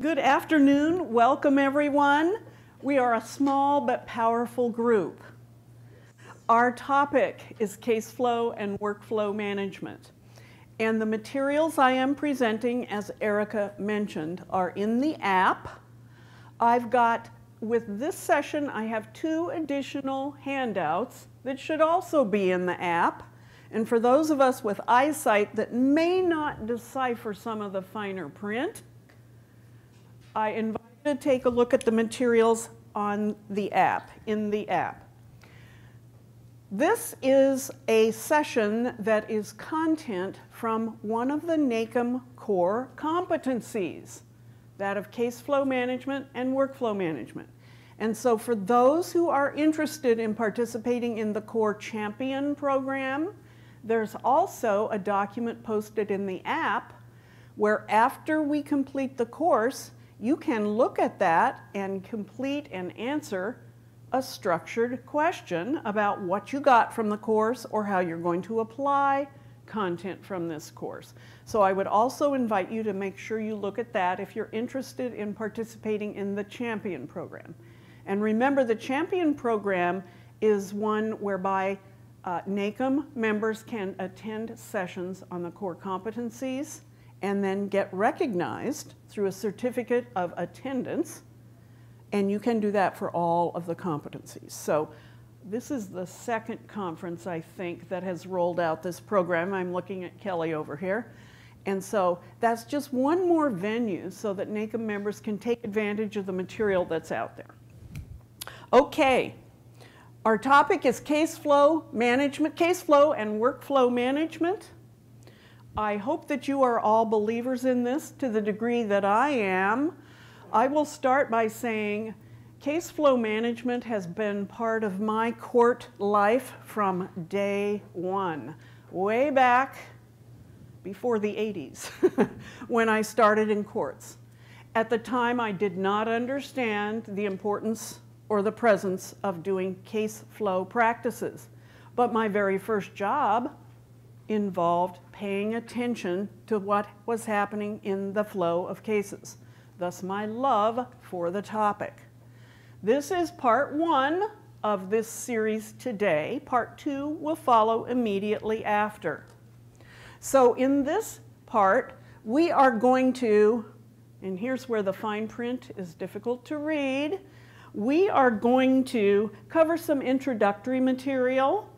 Good afternoon. Welcome, everyone. We are a small but powerful group. Our topic is case flow and workflow management. And the materials I am presenting, as Erica mentioned, are in the app. I've got, with this session, I have two additional handouts that should also be in the app. And for those of us with eyesight that may not decipher some of the finer print, I invite you to take a look at the materials on the app, in the app. This is a session that is content from one of the NACM core competencies, that of case flow management and workflow management. And so for those who are interested in participating in the core champion program, there's also a document posted in the app where after we complete the course, you can look at that and complete and answer a structured question about what you got from the course or how you're going to apply content from this course. So I would also invite you to make sure you look at that if you're interested in participating in the Champion program. And remember, the Champion program is one whereby uh, members can attend sessions on the core competencies and then get recognized through a certificate of attendance. And you can do that for all of the competencies. So this is the second conference, I think, that has rolled out this program. I'm looking at Kelly over here. And so that's just one more venue so that NACM members can take advantage of the material that's out there. Okay, our topic is case flow management, case flow and workflow management. I hope that you are all believers in this to the degree that I am. I will start by saying case flow management has been part of my court life from day one, way back before the 80s when I started in courts. At the time, I did not understand the importance or the presence of doing case flow practices. But my very first job involved paying attention to what was happening in the flow of cases, thus my love for the topic. This is part one of this series today. Part two will follow immediately after. So in this part, we are going to, and here's where the fine print is difficult to read, we are going to cover some introductory material.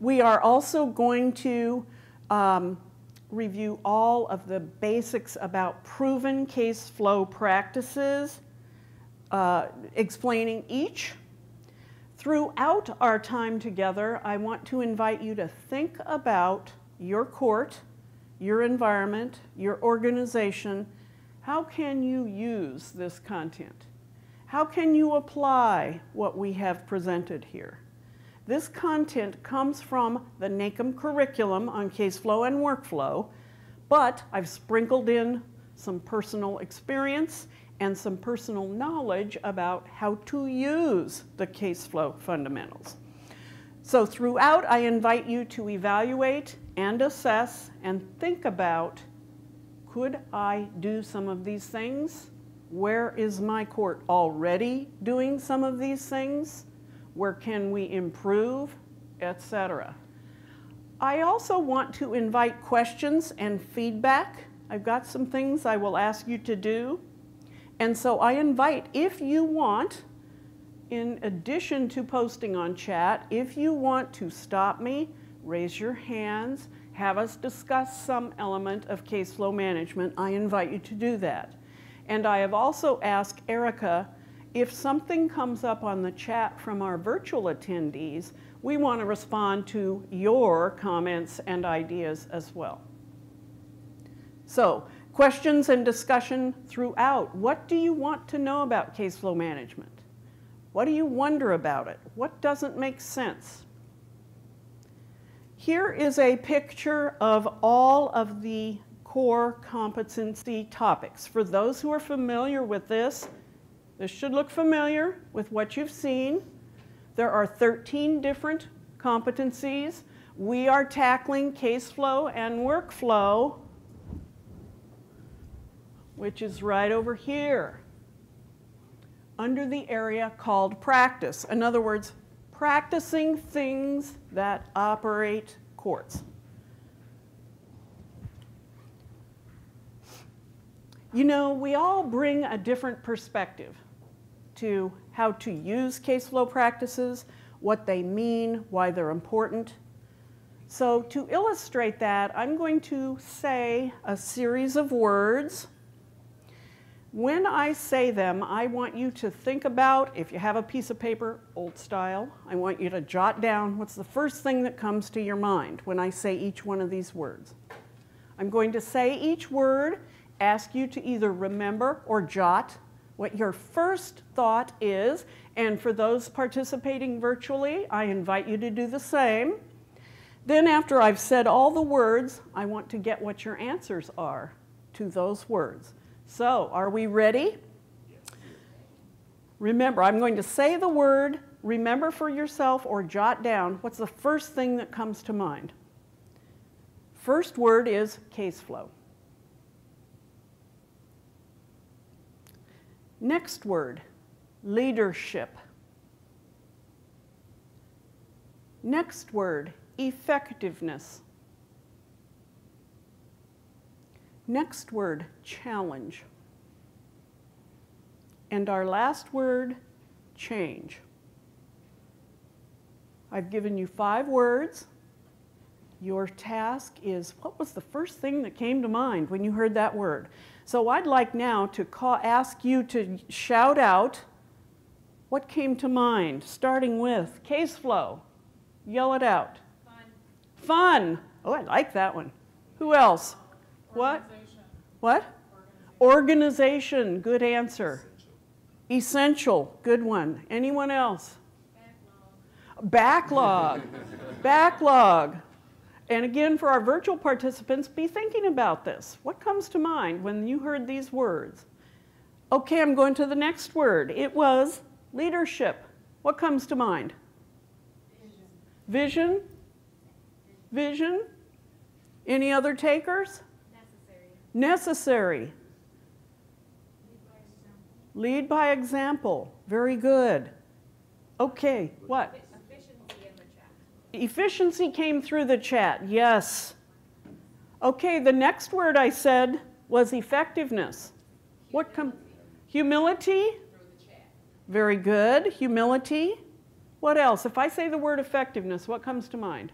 We are also going to um, review all of the basics about proven case flow practices, uh, explaining each. Throughout our time together, I want to invite you to think about your court, your environment, your organization. How can you use this content? How can you apply what we have presented here? This content comes from the NACM curriculum on case flow and workflow, but I've sprinkled in some personal experience and some personal knowledge about how to use the case flow fundamentals. So throughout, I invite you to evaluate and assess and think about, could I do some of these things? Where is my court already doing some of these things? Where can we improve, etc. I also want to invite questions and feedback. I've got some things I will ask you to do. And so I invite, if you want, in addition to posting on chat, if you want to stop me, raise your hands, have us discuss some element of case flow management, I invite you to do that. And I have also asked Erica if something comes up on the chat from our virtual attendees, we want to respond to your comments and ideas as well. So, questions and discussion throughout. What do you want to know about case flow management? What do you wonder about it? What doesn't make sense? Here is a picture of all of the core competency topics. For those who are familiar with this, this should look familiar with what you've seen. There are 13 different competencies. We are tackling case flow and workflow which is right over here, under the area called practice. In other words, practicing things that operate courts. You know, we all bring a different perspective to how to use case flow practices, what they mean, why they're important. So to illustrate that, I'm going to say a series of words. When I say them, I want you to think about, if you have a piece of paper, old style, I want you to jot down what's the first thing that comes to your mind when I say each one of these words. I'm going to say each word, ask you to either remember or jot what your first thought is, and for those participating virtually, I invite you to do the same. Then after I've said all the words, I want to get what your answers are to those words. So, are we ready? Remember, I'm going to say the word, remember for yourself or jot down what's the first thing that comes to mind. First word is case flow. Next word, leadership. Next word, effectiveness. Next word, challenge. And our last word, change. I've given you five words. Your task is what was the first thing that came to mind when you heard that word? So I'd like now to call, ask you to shout out what came to mind, starting with case flow. Yell it out. Fun. Oh, I like that one. Who else? What? What? Organization. Good answer. Essential. Good one. Anyone else? Backlog. Backlog. And again, for our virtual participants, be thinking about this. What comes to mind when you heard these words? Okay, I'm going to the next word. It was leadership. What comes to mind? Vision. Vision? Vision. Any other takers? Necessary. Necessary. Lead by example. Very good. Okay, what? Efficiency in the chat. Efficiency came through the chat, yes. Okay, the next word I said was effectiveness. Humility. What come? Humility? Very good. Humility. What else? If I say the word effectiveness, what comes to mind?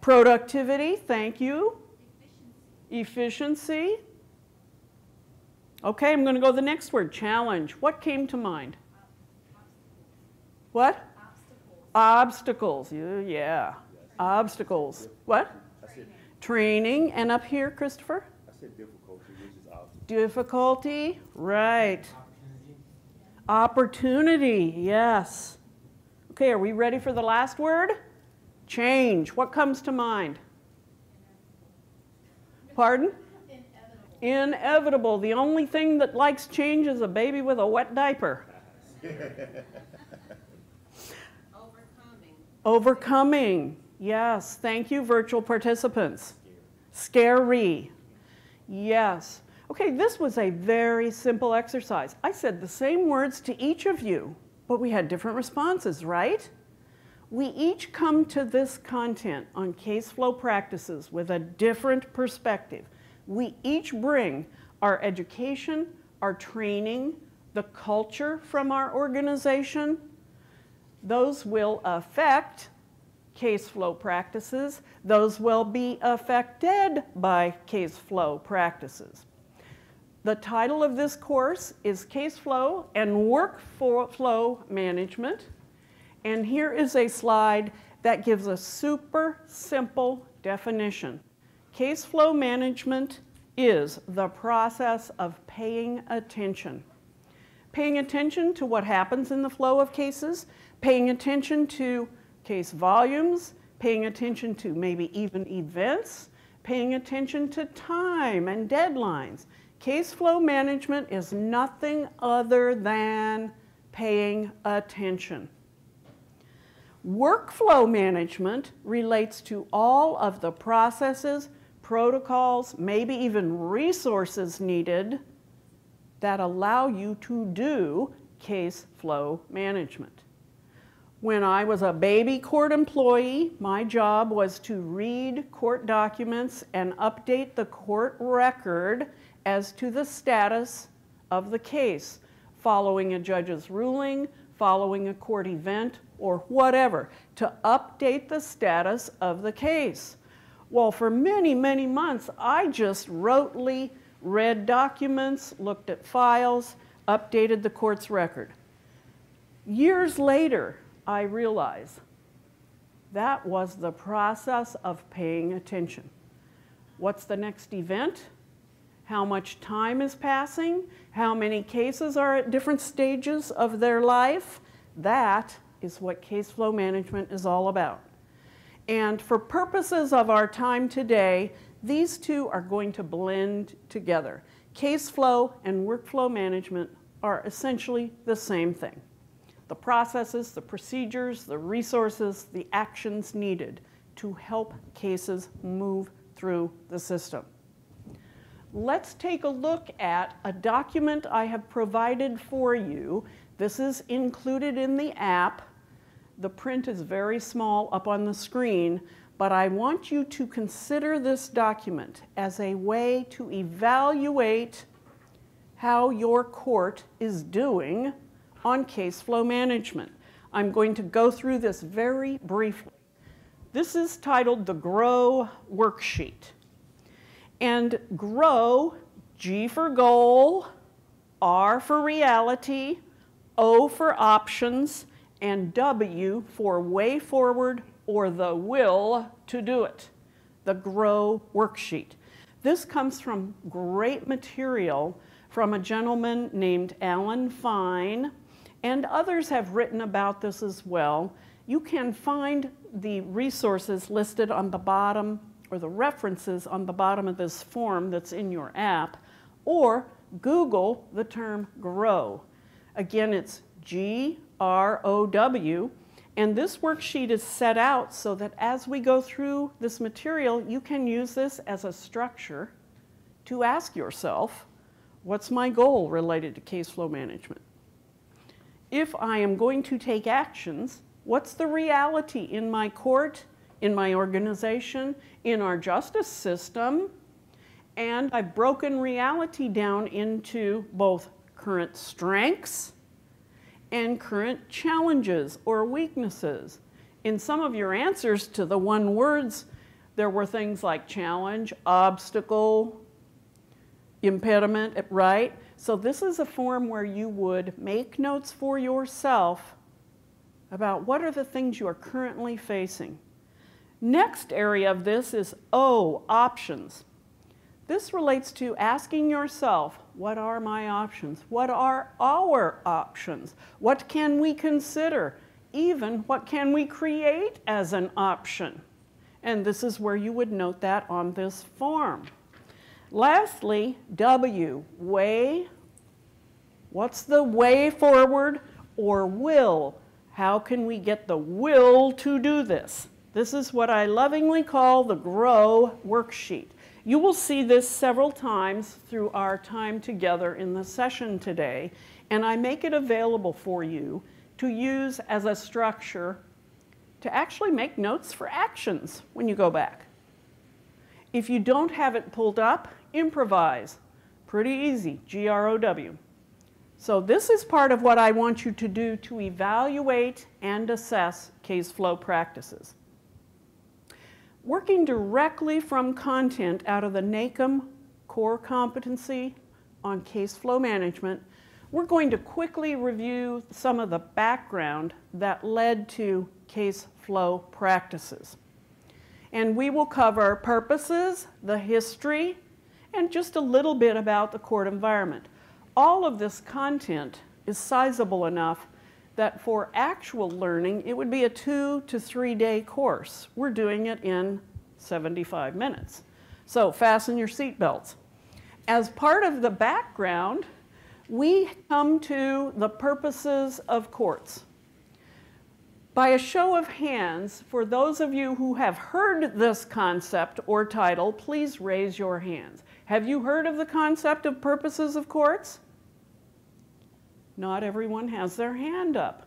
Productivity, thank you. Efficiency. Efficiency. Okay, I'm going to go to the next word, challenge. What came to mind? What? Obstacles. Yeah. Obstacles. What? Training. And up here, Christopher? I said difficulty, which is obstacle. Difficulty. Right. Opportunity. Yes. Okay, are we ready for the last word? Change. What comes to mind? Pardon? Inevitable. Inevitable. The only thing that likes change is a baby with a wet diaper. Overcoming. Yes. Thank you, virtual participants. Scary. Yes. Okay, this was a very simple exercise. I said the same words to each of you, but we had different responses, right? We each come to this content on case flow practices with a different perspective. We each bring our education, our training, the culture from our organization. Those will affect case flow practices. Those will be affected by case flow practices. The title of this course is Case Flow and Workflow Management. And here is a slide that gives a super simple definition. Case flow management is the process of paying attention. Paying attention to what happens in the flow of cases, paying attention to case volumes, paying attention to maybe even events, paying attention to time and deadlines. Case flow management is nothing other than paying attention. Workflow management relates to all of the processes, protocols, maybe even resources needed that allow you to do case flow management. When I was a baby court employee, my job was to read court documents and update the court record as to the status of the case following a judge's ruling, following a court event, or whatever, to update the status of the case. Well, for many, many months, I just rotely read documents, looked at files, updated the court's record. Years later, I realize that was the process of paying attention. What's the next event? How much time is passing? How many cases are at different stages of their life? That is what case flow management is all about. And for purposes of our time today, these two are going to blend together. Case flow and workflow management are essentially the same thing. The processes, the procedures, the resources, the actions needed to help cases move through the system. Let's take a look at a document I have provided for you. This is included in the app. The print is very small up on the screen, but I want you to consider this document as a way to evaluate how your court is doing on case flow management. I'm going to go through this very briefly. This is titled the GROW Worksheet. And GROW, G for goal, R for reality, O for options, and W for way forward or the will to do it, the GROW worksheet. This comes from great material from a gentleman named Alan Fine, and others have written about this as well. You can find the resources listed on the bottom or the references on the bottom of this form that's in your app, or Google the term GROW. Again, it's G R O W, and this worksheet is set out so that as we go through this material, you can use this as a structure to ask yourself, what's my goal related to case flow management? If I am going to take actions, what's the reality in my court, in my organization, in our justice system? And I've broken reality down into both current strengths and current challenges or weaknesses. In some of your answers to the one words, there were things like challenge, obstacle, impediment, right? So this is a form where you would make notes for yourself about what are the things you are currently facing. Next area of this is O, options. This relates to asking yourself, what are my options? What are our options? What can we consider? Even what can we create as an option? And this is where you would note that on this form. Lastly, W, way. What's the way forward or will? How can we get the will to do this? This is what I lovingly call the GROW worksheet. You will see this several times through our time together in the session today, and I make it available for you to use as a structure to actually make notes for actions when you go back. If you don't have it pulled up, improvise. Pretty easy, G-R-O-W. So this is part of what I want you to do to evaluate and assess case flow practices. Working directly from content out of the NACM core competency on case flow management, we're going to quickly review some of the background that led to case flow practices. And we will cover purposes, the history, and just a little bit about the court environment. All of this content is sizable enough that for actual learning, it would be a two to three day course. We're doing it in 75 minutes. So fasten your seatbelts. As part of the background, we come to the purposes of courts. By a show of hands, for those of you who have heard this concept or title, please raise your hands. Have you heard of the concept of purposes of courts? Not everyone has their hand up.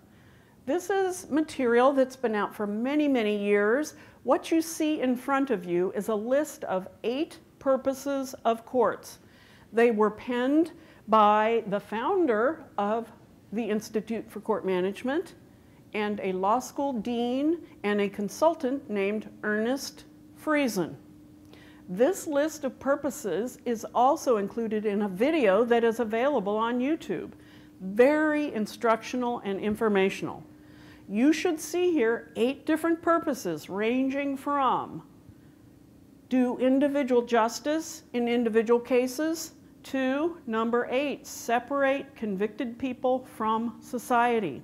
This is material that's been out for many, many years. What you see in front of you is a list of eight purposes of courts. They were penned by the founder of the Institute for Court Management and a law school dean and a consultant named Ernest Friesen. This list of purposes is also included in a video that is available on YouTube. Very instructional and informational. You should see here eight different purposes ranging from do individual justice in individual cases to number eight, separate convicted people from society.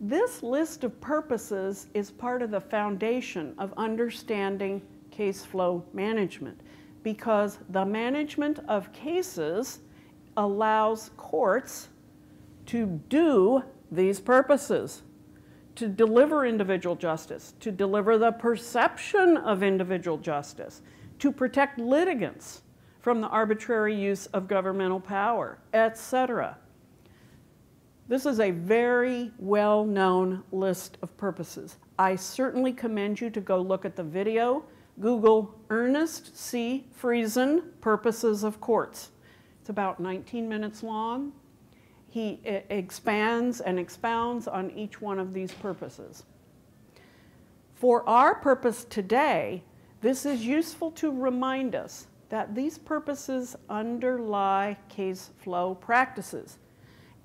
This list of purposes is part of the foundation of understanding case flow management because the management of cases allows courts to do these purposes to deliver individual justice, to deliver the perception of individual justice, to protect litigants from the arbitrary use of governmental power, etc. This is a very well known list of purposes. I certainly commend you to go look at the video. Google Ernest C. Friesen Purposes of Courts. It's about 19 minutes long. He expands and expounds on each one of these purposes. For our purpose today, this is useful to remind us that these purposes underlie case flow practices.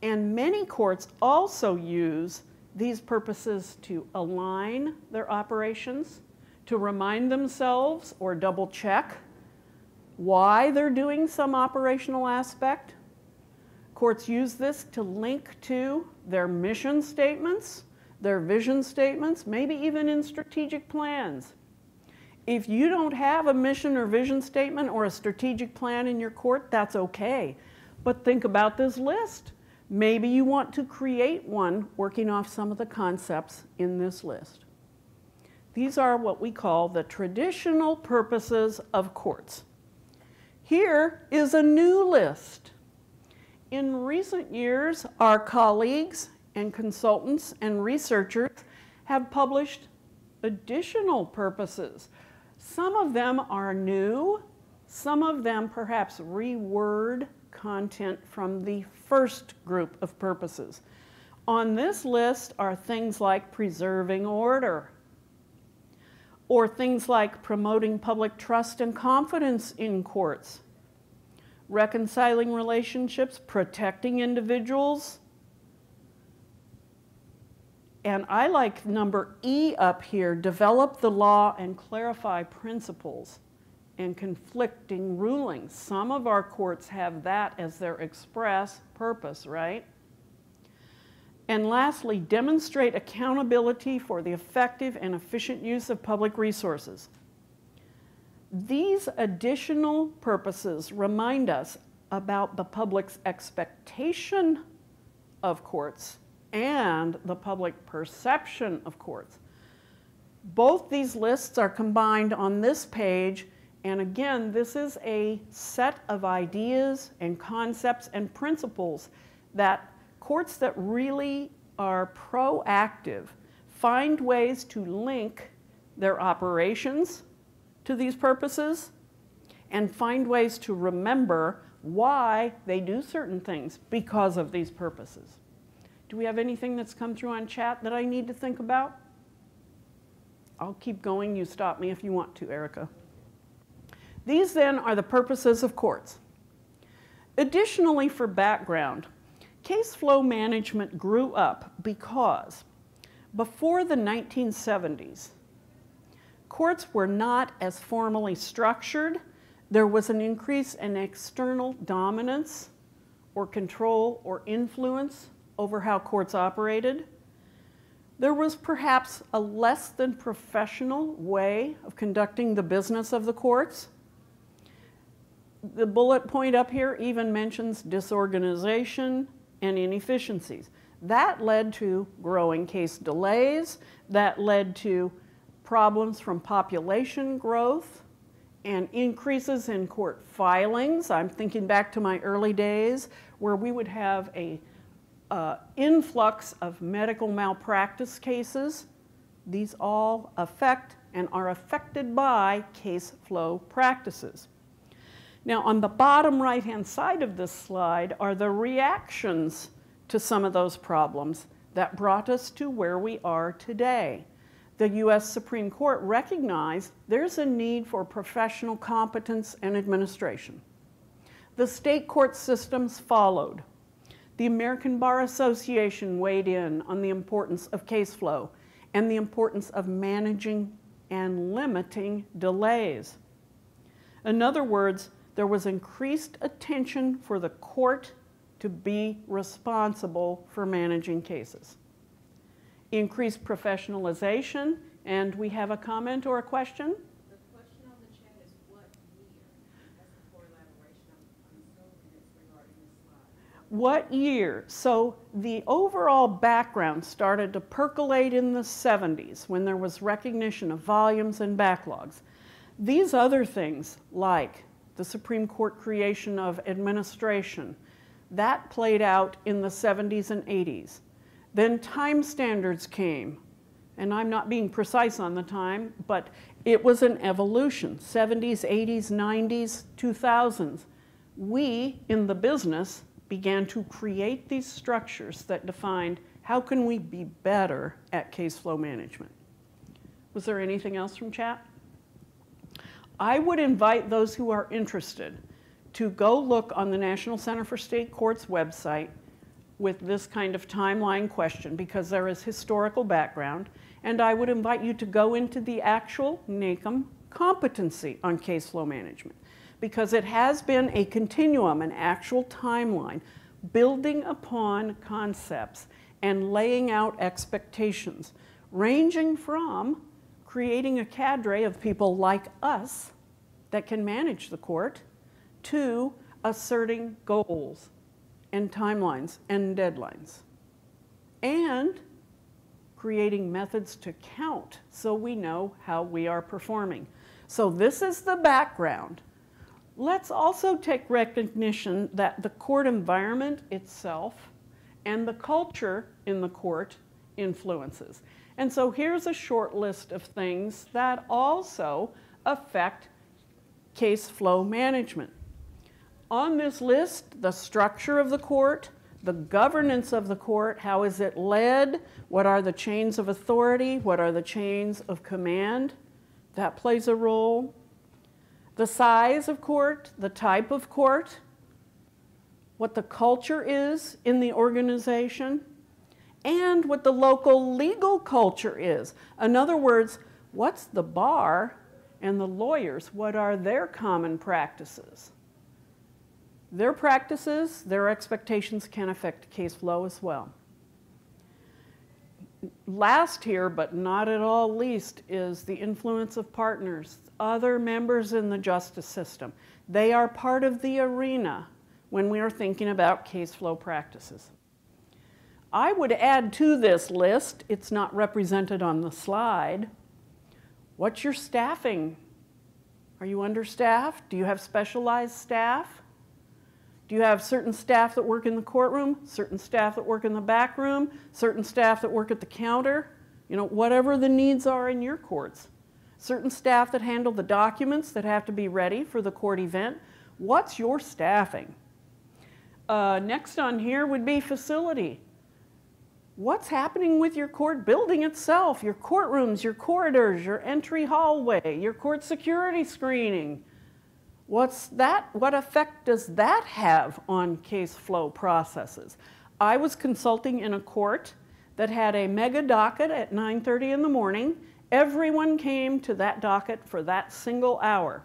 And many courts also use these purposes to align their operations, to remind themselves or double check why they're doing some operational aspect. Courts use this to link to their mission statements, their vision statements, maybe even in strategic plans. If you don't have a mission or vision statement or a strategic plan in your court, that's okay. But think about this list. Maybe you want to create one working off some of the concepts in this list. These are what we call the traditional purposes of courts. Here is a new list. In recent years, our colleagues and consultants and researchers have published additional purposes. Some of them are new, some of them perhaps reword content from the first group of purposes. On this list are things like preserving order, or things like promoting public trust and confidence in courts, reconciling relationships, protecting individuals. And I like number E up here, develop the law and clarify principles and conflicting rulings. Some of our courts have that as their express purpose, right? And lastly, demonstrate accountability for the effective and efficient use of public resources. These additional purposes remind us about the public's expectation of courts and the public perception of courts. Both these lists are combined on this page, and again, this is a set of ideas and concepts and principles that courts that really are proactive find ways to link their operations to these purposes and find ways to remember why they do certain things because of these purposes. Do we have anything that's come through on chat that I need to think about? I'll keep going. You stop me if you want to, Erica. These then are the purposes of courts. Additionally, for background, Case flow management grew up because before the 1970s, courts were not as formally structured. There was an increase in external dominance or control or influence over how courts operated. There was perhaps a less than professional way of conducting the business of the courts. The bullet point up here even mentions disorganization, and inefficiencies. That led to growing case delays, that led to problems from population growth and increases in court filings. I'm thinking back to my early days where we would have a uh, influx of medical malpractice cases. These all affect and are affected by case flow practices. Now, on the bottom right hand side of this slide are the reactions to some of those problems that brought us to where we are today. The US Supreme Court recognized there's a need for professional competence and administration. The state court systems followed. The American Bar Association weighed in on the importance of case flow and the importance of managing and limiting delays. In other words, there was increased attention for the court to be responsible for managing cases. Increased professionalization, and we have a comment or a question? The question on the chat is what year? That's a poor elaboration. I'm, I'm assuming it's regarding this slide. What year? So the overall background started to percolate in the 70s when there was recognition of volumes and backlogs. These other things, like the Supreme Court creation of administration. That played out in the 70s and 80s. Then time standards came, and I'm not being precise on the time, but it was an evolution 70s, 80s, 90s, 2000s. We in the business began to create these structures that defined how can we be better at case flow management. Was there anything else from chat? I would invite those who are interested to go look on the National Center for State Courts website with this kind of timeline question because there is historical background. And I would invite you to go into the actual NACM competency on case flow management because it has been a continuum, an actual timeline, building upon concepts and laying out expectations, ranging from creating a cadre of people like us that can manage the court to asserting goals and timelines and deadlines and creating methods to count so we know how we are performing. So this is the background. Let's also take recognition that the court environment itself and the culture in the court influences. And so here's a short list of things that also affect case flow management. On this list, the structure of the court, the governance of the court, how is it led, what are the chains of authority, what are the chains of command, that plays a role. The size of court, the type of court, what the culture is in the organization, and what the local legal culture is. In other words, what's the bar and the lawyers? What are their common practices? Their practices, their expectations can affect case flow as well. Last here, but not at all least, is the influence of partners, other members in the justice system. They are part of the arena when we are thinking about case flow practices. I would add to this list, it's not represented on the slide, what's your staffing? Are you understaffed? Do you have specialized staff? Do you have certain staff that work in the courtroom, certain staff that work in the back room, certain staff that work at the counter? You know, whatever the needs are in your courts. Certain staff that handle the documents that have to be ready for the court event. What's your staffing? Uh, next on here would be facility what's happening with your court building itself, your courtrooms, your corridors, your entry hallway, your court security screening. What's that? What effect does that have on case flow processes? I was consulting in a court that had a mega docket at 9:30 in the morning. Everyone came to that docket for that single hour.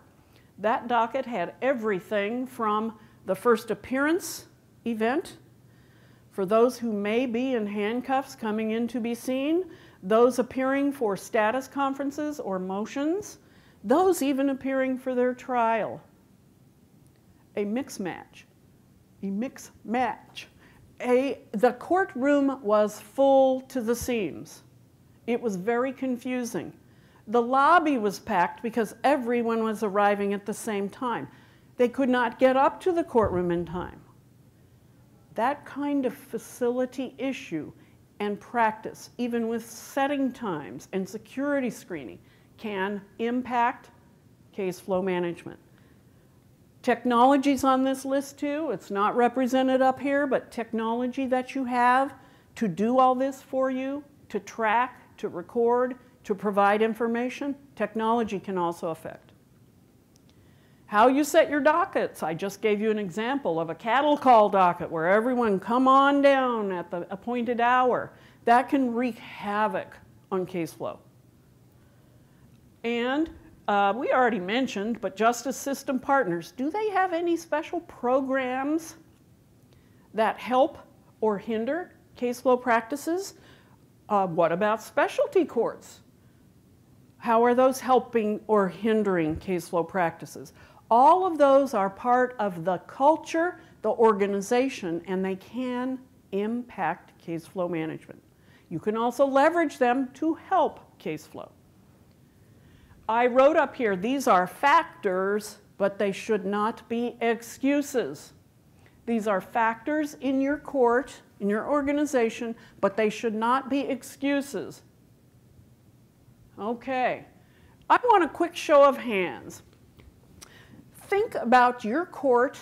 That docket had everything from the first appearance event for those who may be in handcuffs coming in to be seen, those appearing for status conferences or motions, those even appearing for their trial. A mix match. A mix match. a, the courtroom was full to the seams. It was very confusing. The lobby was packed because everyone was arriving at the same time. They could not get up to the courtroom in time. That kind of facility issue and practice, even with setting times and security screening, can impact case flow management. Technology's on this list too. It's not represented up here, but technology that you have to do all this for you, to track, to record, to provide information, technology can also affect. How you set your dockets. I just gave you an example of a cattle call docket where everyone come on down at the appointed hour. That can wreak havoc on case flow. And uh, we already mentioned, but justice system partners, do they have any special programs that help or hinder case flow practices? Uh, what about specialty courts? How are those helping or hindering case flow practices? All of those are part of the culture, the organization, and they can impact case flow management. You can also leverage them to help case flow. I wrote up here, these are factors, but they should not be excuses. These are factors in your court, in your organization, but they should not be excuses. Okay, I want a quick show of hands. Think about your court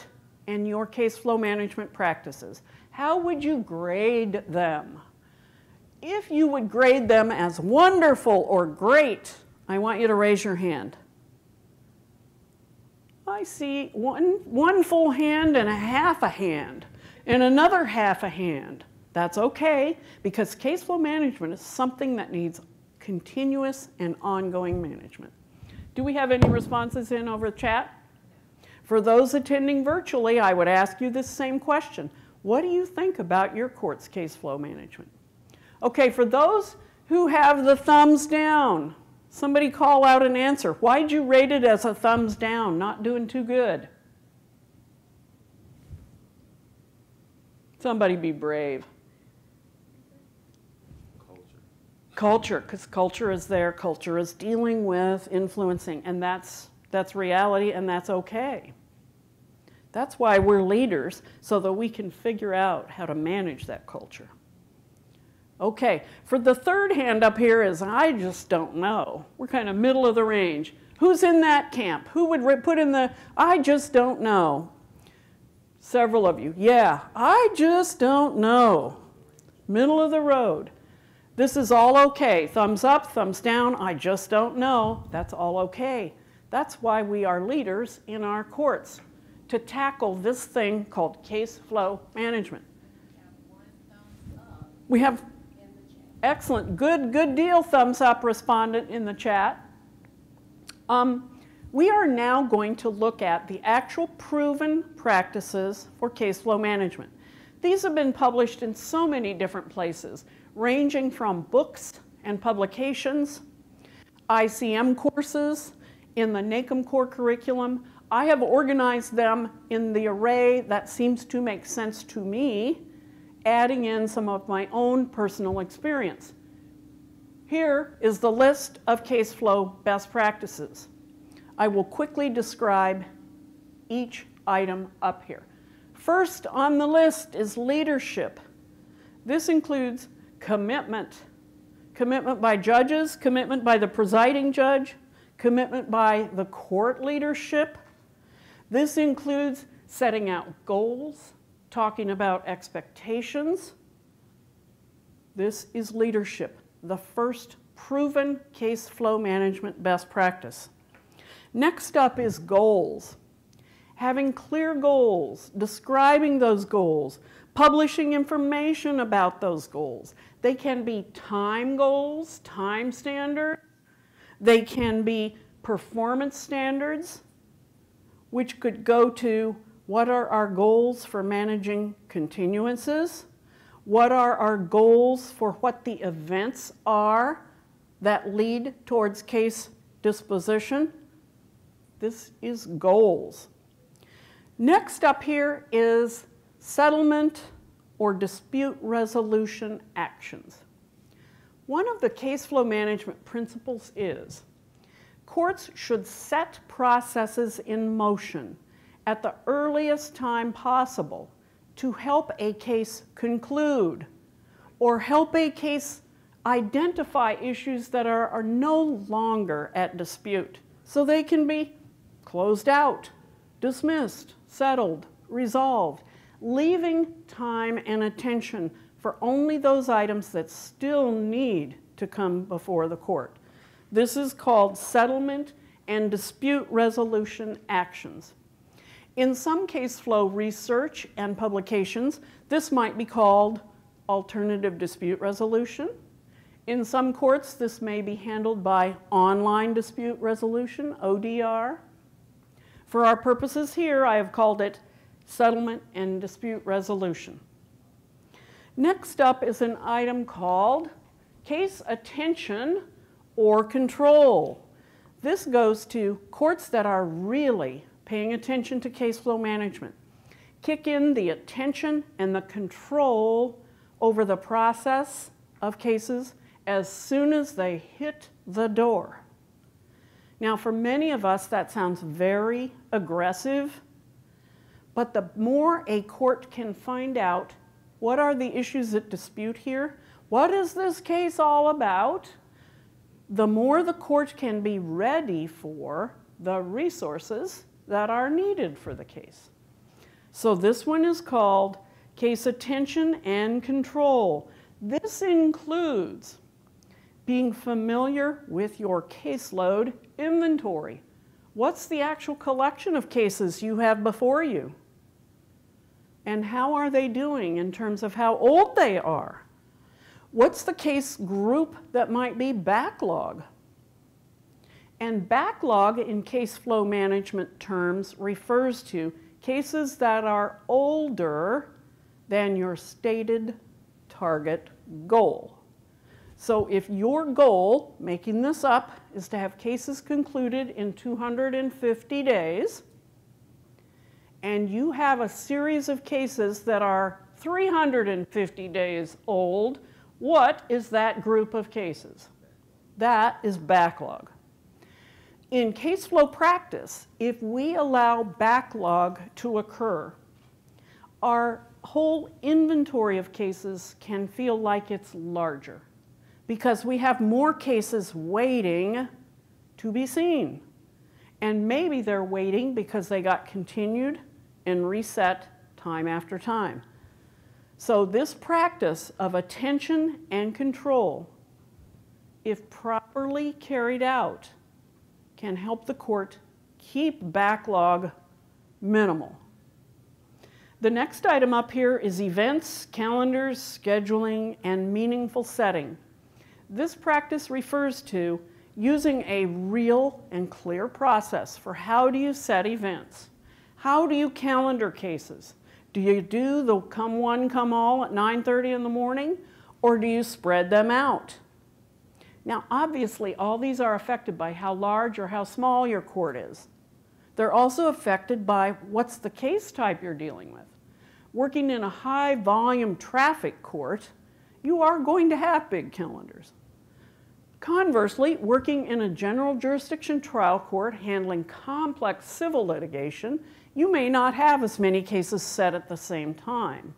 and your case flow management practices. How would you grade them? If you would grade them as wonderful or great, I want you to raise your hand. I see one, one full hand and a half a hand, and another half a hand. That's okay, because case flow management is something that needs continuous and ongoing management. Do we have any responses in over chat? For those attending virtually, I would ask you this same question. What do you think about your court's case flow management? Okay, for those who have the thumbs down, Somebody call out an answer. Why'd you rate it as a thumbs down? Not doing too good. Somebody be brave. Culture. Culture, because culture is there. Culture is dealing with influencing, and that's that's reality, and that's okay. That's why we're leaders, so that we can figure out how to manage that culture. Okay, for the third hand up here is I just don't know. We're kind of middle of the range. Who's in that camp? Who would put in the I just don't know? Several of you. Yeah, I just don't know. Middle of the road. This is all okay. Thumbs up, thumbs down. I just don't know. That's all okay. That's why we are leaders in our courts to tackle this thing called case flow management. We have Excellent. Good, good deal, thumbs up respondent in the chat. Um, we are now going to look at the actual proven practices for case flow management. These have been published in so many different places, ranging from books and publications, ICM courses, in the NACM core curriculum. I have organized them in the array that seems to make sense to me adding in some of my own personal experience. Here is the list of case flow best practices. I will quickly describe each item up here. First on the list is leadership. This includes commitment. Commitment by judges, commitment by the presiding judge, commitment by the court leadership. This includes setting out goals, talking about expectations. This is leadership, the first proven case flow management best practice. Next up is goals. Having clear goals, describing those goals, publishing information about those goals. They can be time goals, time standards. They can be performance standards, which could go to what are our goals for managing continuances? What are our goals for what the events are that lead towards case disposition? This is goals. Next up here is settlement or dispute resolution actions. One of the case flow management principles is courts should set processes in motion at the earliest time possible to help a case conclude or help a case identify issues that are, are no longer at dispute. So they can be closed out, dismissed, settled, resolved, leaving time and attention for only those items that still need to come before the court. This is called settlement and dispute resolution actions. In some case flow research and publications, this might be called alternative dispute resolution. In some courts, this may be handled by online dispute resolution, ODR. For our purposes here, I have called it settlement and dispute resolution. Next up is an item called case attention or control. This goes to courts that are really paying attention to case flow management. Kick in the attention and the control over the process of cases as soon as they hit the door. Now, for many of us, that sounds very aggressive, but the more a court can find out what are the issues at dispute here, what is this case all about, the more the court can be ready for the resources that are needed for the case. So this one is called case attention and control. This includes being familiar with your caseload inventory. What's the actual collection of cases you have before you? And how are they doing in terms of how old they are? What's the case group that might be backlog? And backlog in case flow management terms refers to cases that are older than your stated target goal. So if your goal, making this up, is to have cases concluded in 250 days, and you have a series of cases that are 350 days old, what is that group of cases? That is backlog. In case flow practice, if we allow backlog to occur, our whole inventory of cases can feel like it's larger because we have more cases waiting to be seen. And maybe they're waiting because they got continued and reset time after time. So, this practice of attention and control, if properly carried out, can help the court keep backlog minimal. The next item up here is events, calendars, scheduling, and meaningful setting. This practice refers to using a real and clear process for how do you set events? How do you calendar cases? Do you do the come one, come all at 9:30 in the morning or do you spread them out? Now, obviously, all these are affected by how large or how small your court is. They're also affected by what's the case type you're dealing with. Working in a high volume traffic court, you are going to have big calendars. Conversely, working in a general jurisdiction trial court handling complex civil litigation, you may not have as many cases set at the same time.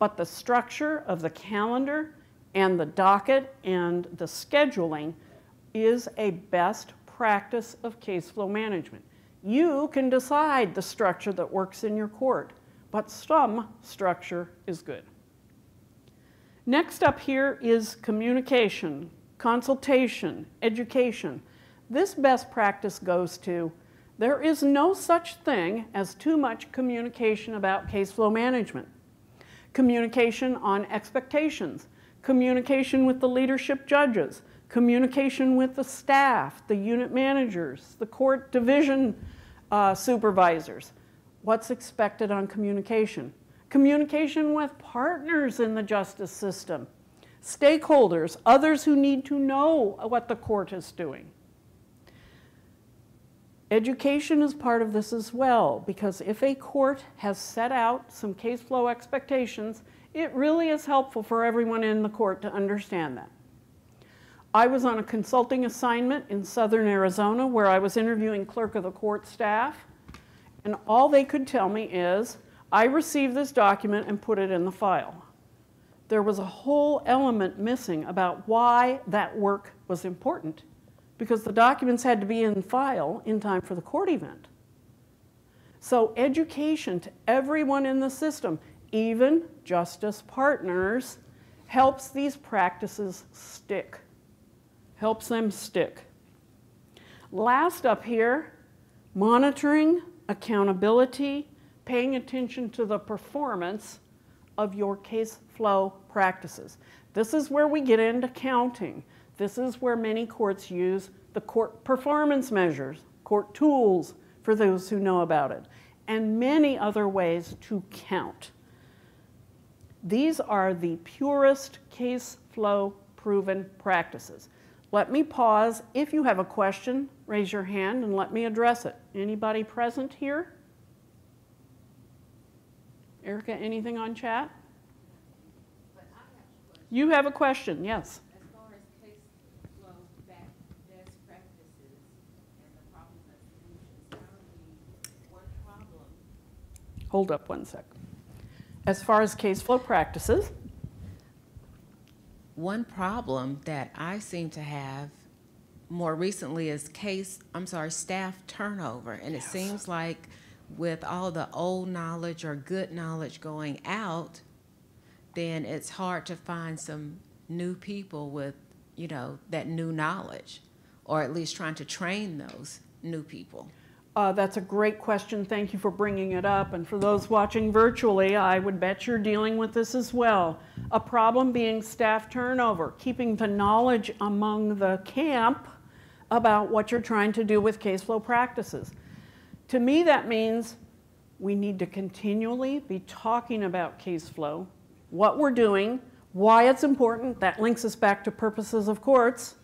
But the structure of the calendar and the docket and the scheduling is a best practice of case flow management. You can decide the structure that works in your court, but some structure is good. Next up here is communication, consultation, education. This best practice goes to there is no such thing as too much communication about case flow management. Communication on expectations, communication with the leadership judges, communication with the staff, the unit managers, the court division uh, supervisors. What's expected on communication? Communication with partners in the justice system, stakeholders, others who need to know what the court is doing. Education is part of this as well, because if a court has set out some case flow expectations It really is helpful for everyone in the court to understand that. I was on a consulting assignment in southern Arizona where I was interviewing clerk of the court staff, and all they could tell me is, I received this document and put it in the file. There was a whole element missing about why that work was important, because the documents had to be in file in time for the court event. So, education to everyone in the system, even justice partners, helps these practices stick. Helps them stick. Last up here, monitoring, accountability, paying attention to the performance of your case flow practices. This is where we get into counting. This is where many courts use the court performance measures, CourTools, for those who know about it, and many other ways to count. These are the purest case flow proven practices. Let me pause. If you have a question, raise your hand and let me address it. Anybody present here? Erica, anything on chat? You have a question, yes. As far as case flow back best practices and the problems and solutions, how do we, one problem, Hold up one sec. As far as case flow practices, One problem that I seem to have more recently is case, I'm sorry, staff turnover. And it seems like with all the old knowledge or good knowledge going out, then it's hard to find some new people with, you know, that new knowledge, or at least trying to train those new people. Uh, that's a great question. Thank you for bringing it up. And for those watching virtually, I would bet you're dealing with this as well. A problem being staff turnover, keeping the knowledge among the camp about what you're trying to do with case flow practices. To me, that means we need to continually be talking about case flow, what we're doing, why it's important. That links us back to purposes of courts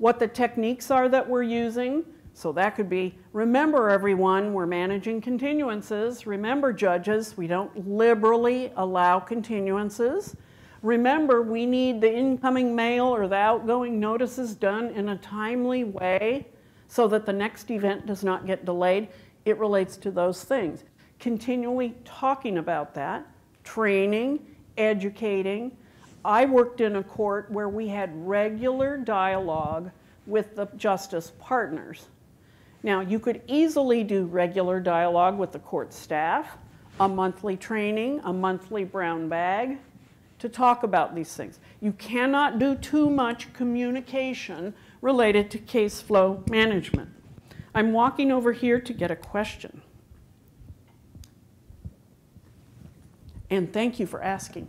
what the techniques are that we're using. So that could be remember, everyone, we're managing continuances. Remember, judges, we don't liberally allow continuances. Remember, we need the incoming mail or the outgoing notices done in a timely way so that the next event does not get delayed. It relates to those things. Continually talking about that, training, educating, I worked in a court where we had regular dialogue with the justice partners. Now, you could easily do regular dialogue with the court staff, a monthly training, a monthly brown bag to talk about these things. You cannot do too much communication related to case flow management. I'm walking over here to get a question. And thank you for asking.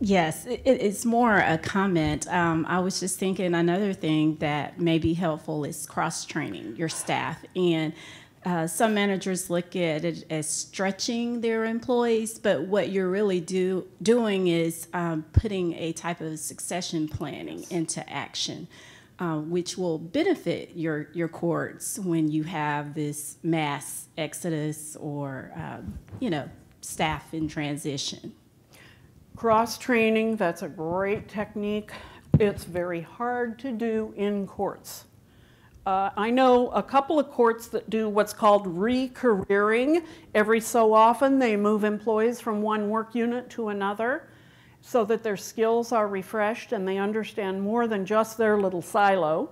Yes, it, it's more a comment. Um, I was just thinking another thing that may be helpful is cross training your staff. And uh, some managers look at it as stretching their employees, but what you're really do, doing is um, putting a type of succession planning into action. Uh, which will benefit your, your courts when you have this mass exodus or, um, you know, staff in transition. Cross training, that's a great technique. It's very hard to do in courts. Uh, I know a couple of courts that do what's called re-careering. Every so often, they move employees from one work unit to another so that their skills are refreshed and they understand more than just their little silo.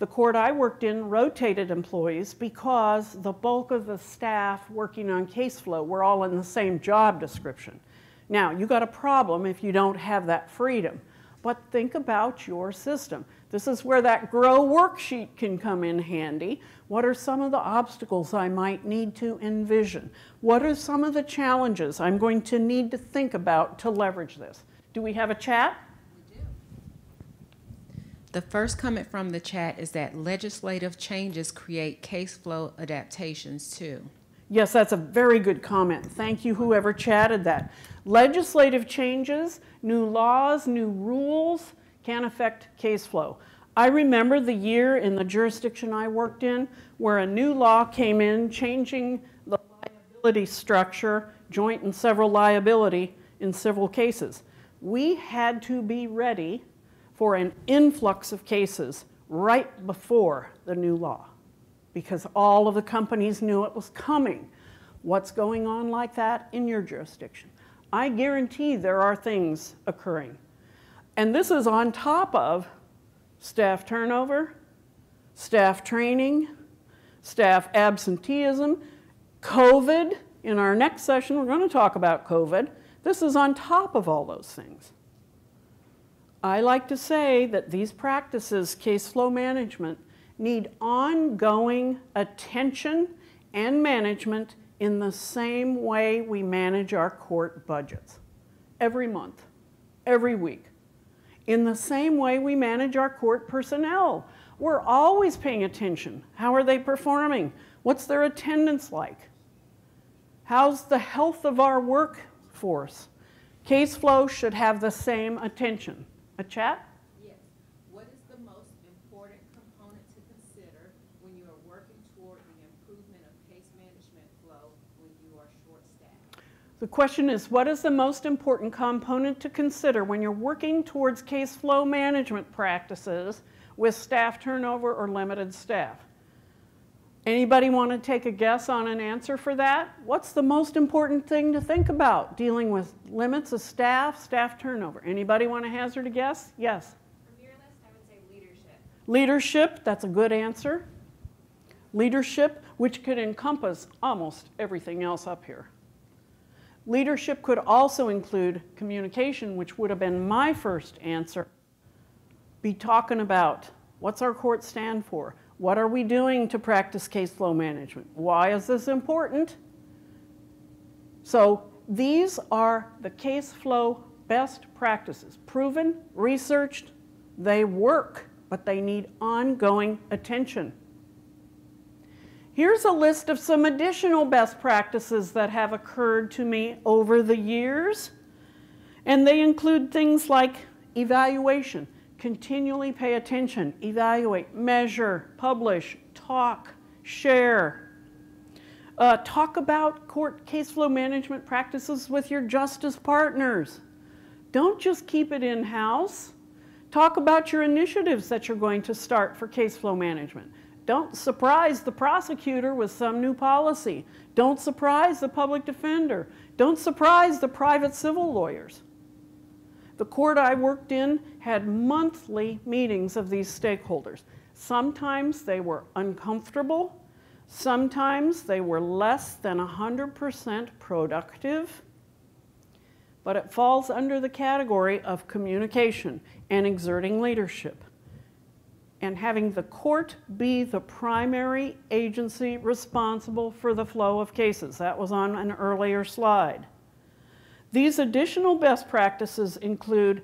The court I worked in rotated employees because the bulk of the staff working on case flow were all in the same job description. Now, you got a problem if you don't have that freedom. But think about your system. This is where that grow worksheet can come in handy. What are some of the obstacles I might need to envision? What are some of the challenges I'm going to need to think about to leverage this? Do we have a chat? we do. The first comment from the chat is that legislative changes create case flow adaptations too. Yes, that's a very good comment. Thank you, whoever chatted that. Legislative changes, new laws, new rules can affect case flow. I remember the year in the jurisdiction I worked in where a new law came in changing the liability structure, joint and several liability, in civil cases. We had to be ready for an influx of cases right before the new law because all of the companies knew it was coming. What's going on like that in your jurisdiction? I guarantee there are things occurring. And this is on top of staff turnover, staff training, staff absenteeism, COVID. In our next session, we're going to talk about COVID. This is on top of all those things. I like to say that these practices, case flow management, need ongoing attention and management in the same way we manage our court budgets every month, every week. In the same way we manage our court personnel. We're always paying attention. How are they performing? What's their attendance like? How's the health of our workforce? Case flow should have the same attention. A chat? Yes. What is the most important component to consider when you are working toward the improvement of case management flow when you are short-staffed? The question is, what is the most important component to consider when you're working towards case flow management practices with staff turnover or limited staff? Anybody want to take a guess on an answer for that? What's the most important thing to think about dealing with limits of staff, staff turnover? Anybody want to hazard a guess? Yes. From your list, I would say leadership. Leadership, that's a good answer. Leadership, which could encompass almost everything else up here. Leadership could also include communication, which would have been my first answer. Be talking about what's our court stand for? What are we doing to practice case flow management? Why is this important? So these are the case flow best practices, proven, researched, they work, but they need ongoing attention. Here's a list of some additional best practices that have occurred to me over the years. And they include things like evaluation. Continually pay attention, evaluate, measure, publish, talk, share. Uh, talk about court case flow management practices with your justice partners. Don't just keep it in house. Talk about your initiatives that you're going to start for case flow management. Don't surprise the prosecutor with some new policy. Don't surprise the public defender. Don't surprise the private civil lawyers. The court I worked in had monthly meetings of these stakeholders. Sometimes they were uncomfortable. Sometimes they were less than 100% productive. But it falls under the category of communication and exerting leadership and having the court be the primary agency responsible for the flow of cases. That was on an earlier slide. These additional best practices include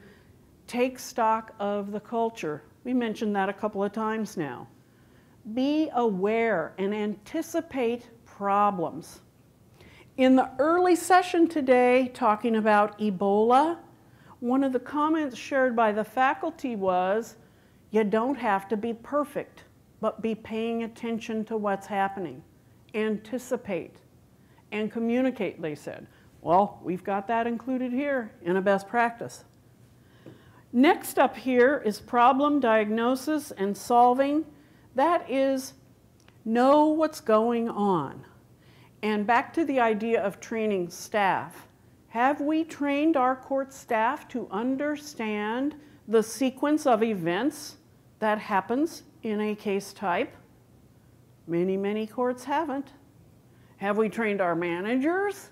take stock of the culture. We mentioned that a couple of times now. Be aware and anticipate problems. In the early session today, talking about Ebola, one of the comments shared by the faculty was you don't have to be perfect, but be paying attention to what's happening. Anticipate and communicate, they said. Well, we've got that included here in a best practice. Next up here is problem diagnosis and solving. That is know what's going on. And back to the idea of training staff. Have we trained our court staff to understand the sequence of events that happens in a case type? Many, many courts haven't. Have we trained our managers?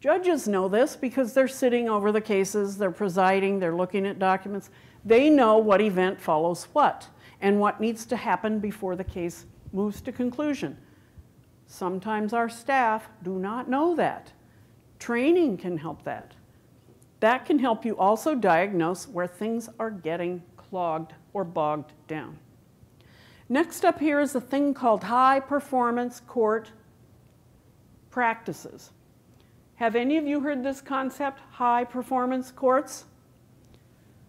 Judges know this because they're sitting over the cases, they're presiding, they're looking at documents. They know what event follows what and what needs to happen before the case moves to conclusion. Sometimes our staff do not know that. Training can help that. That can help you also diagnose where things are getting clogged or bogged down. Next up here is a thing called high performance court practices. Have any of you heard this concept, high performance courts?